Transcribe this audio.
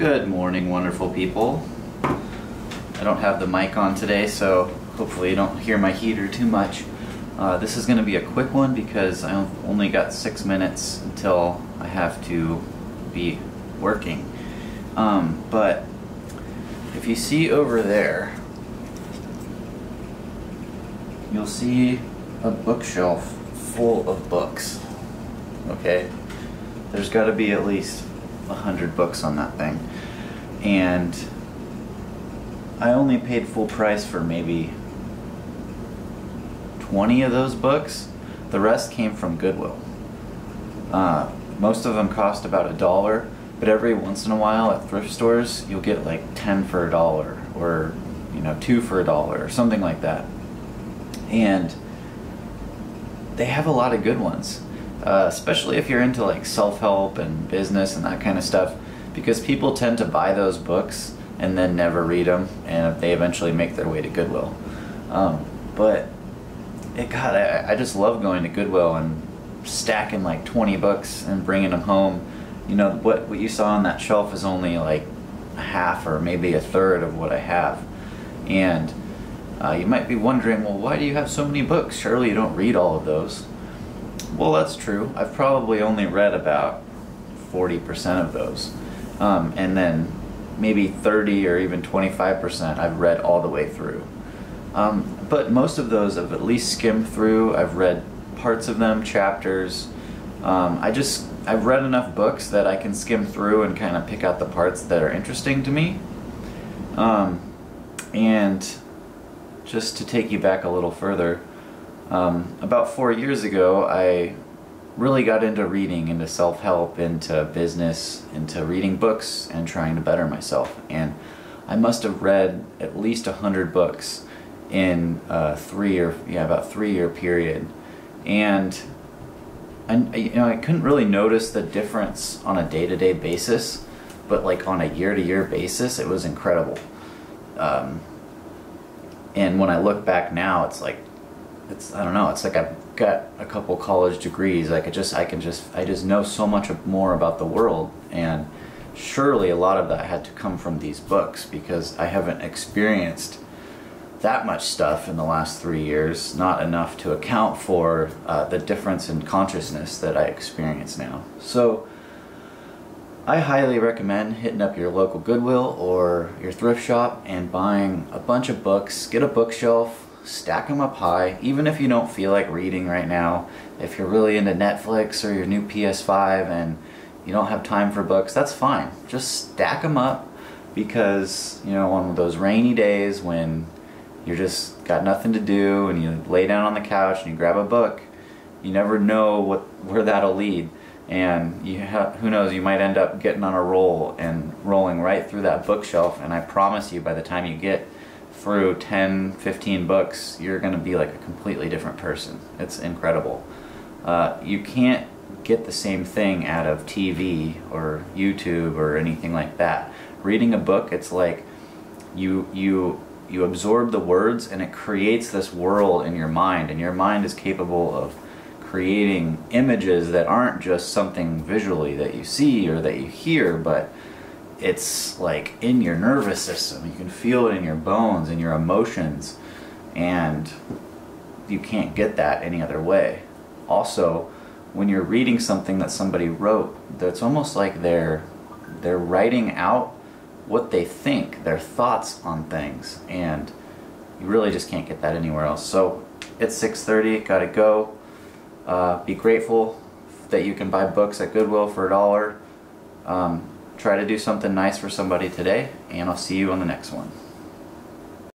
Good morning, wonderful people. I don't have the mic on today, so hopefully you don't hear my heater too much. Uh, this is going to be a quick one because I only got six minutes until I have to be working. Um, but if you see over there, you'll see a bookshelf full of books. Okay? There's got to be at least a hundred books on that thing. And I only paid full price for maybe 20 of those books. The rest came from Goodwill. Uh, most of them cost about a dollar, but every once in a while at thrift stores, you'll get like 10 for a dollar or, you know, two for a dollar or something like that. And they have a lot of good ones, uh, especially if you're into like self-help and business and that kind of stuff, because people tend to buy those books and then never read them, and they eventually make their way to Goodwill. Um, but it, God, I, I just love going to Goodwill and stacking like 20 books and bringing them home. You know, what, what you saw on that shelf is only like half or maybe a third of what I have. And uh, you might be wondering, well, why do you have so many books? Surely you don't read all of those. Well, that's true. I've probably only read about 40% of those. Um, and then maybe 30 or even 25% I've read all the way through. Um, but most of those I've at least skimmed through. I've read parts of them, chapters. Um, I just, I've read enough books that I can skim through and kind of pick out the parts that are interesting to me. Um, and just to take you back a little further, um, about four years ago, I really got into reading, into self-help, into business, into reading books and trying to better myself. And I must have read at least a hundred books in a three or yeah about three year period, and and you know I couldn't really notice the difference on a day to day basis, but like on a year to year basis, it was incredible. Um, and when I look back now, it's like it's I don't know. It's like I've got a couple college degrees. I could just I can just I just know so much more about the world, and surely a lot of that had to come from these books because I haven't experienced that much stuff in the last three years. Not enough to account for uh, the difference in consciousness that I experience now. So. I highly recommend hitting up your local Goodwill or your thrift shop and buying a bunch of books. Get a bookshelf, stack them up high, even if you don't feel like reading right now. If you're really into Netflix or your new PS5 and you don't have time for books, that's fine. Just stack them up because, you know, on those rainy days when you're just got nothing to do and you lay down on the couch and you grab a book, you never know what where that'll lead. And you who knows, you might end up getting on a roll and rolling right through that bookshelf. And I promise you, by the time you get through 10, 15 books, you're going to be like a completely different person. It's incredible. Uh, you can't get the same thing out of TV or YouTube or anything like that. Reading a book, it's like you you you absorb the words and it creates this world in your mind and your mind is capable of creating images that aren't just something visually that you see or that you hear but it's like in your nervous system. You can feel it in your bones and your emotions, and you can't get that any other way. Also, when you're reading something that somebody wrote, that's almost like they're they're writing out what they think, their thoughts on things, and you really just can't get that anywhere else. So it's 6:30. Gotta go. Uh, be grateful that you can buy books at Goodwill for a dollar. Um, try to do something nice for somebody today, and I'll see you on the next one.